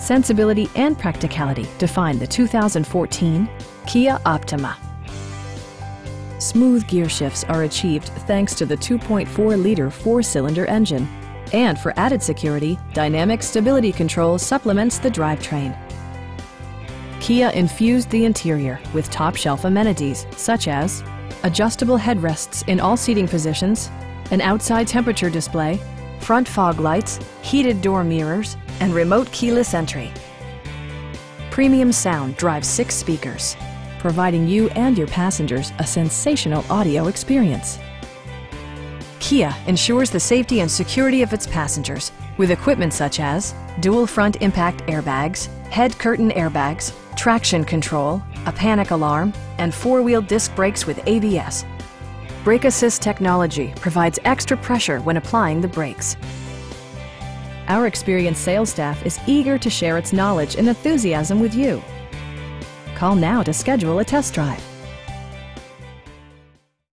sensibility and practicality define the 2014 Kia Optima. Smooth gear shifts are achieved thanks to the 2.4-liter four-cylinder engine. And for added security, Dynamic Stability Control supplements the drivetrain. Kia infused the interior with top-shelf amenities such as adjustable headrests in all seating positions, an outside temperature display, front fog lights, heated door mirrors, and remote keyless entry. Premium sound drives six speakers, providing you and your passengers a sensational audio experience. Kia ensures the safety and security of its passengers with equipment such as dual front impact airbags, head curtain airbags, traction control, a panic alarm, and four-wheel disc brakes with ABS. Brake Assist technology provides extra pressure when applying the brakes. Our experienced sales staff is eager to share its knowledge and enthusiasm with you. Call now to schedule a test drive.